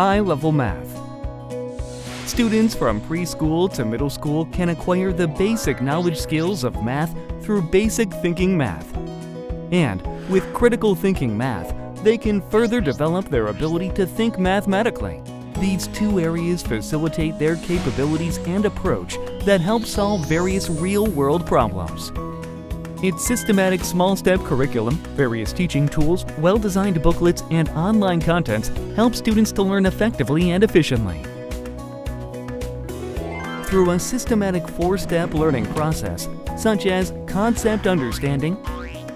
Eye-level math. Students from preschool to middle school can acquire the basic knowledge skills of math through basic thinking math. And with critical thinking math, they can further develop their ability to think mathematically. These two areas facilitate their capabilities and approach that help solve various real-world problems. Its systematic small-step curriculum, various teaching tools, well-designed booklets, and online contents help students to learn effectively and efficiently. Through a systematic four-step learning process, such as concept understanding,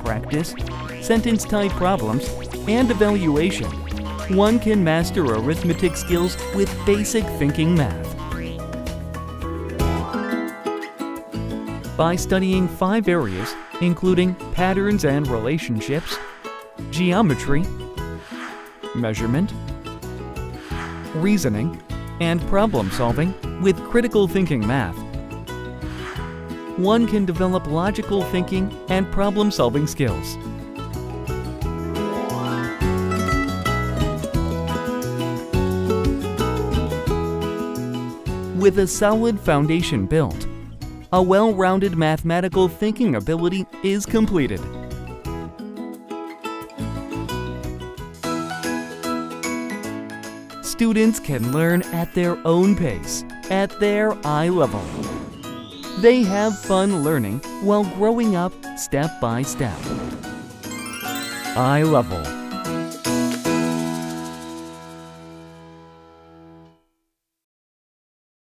practice, sentence-type problems, and evaluation, one can master arithmetic skills with basic thinking math. By studying five areas, including patterns and relationships, geometry, measurement, reasoning, and problem solving with critical thinking math, one can develop logical thinking and problem solving skills. With a solid foundation built, a well-rounded mathematical thinking ability is completed. Students can learn at their own pace, at their eye level. They have fun learning while growing up step by step. Eye level.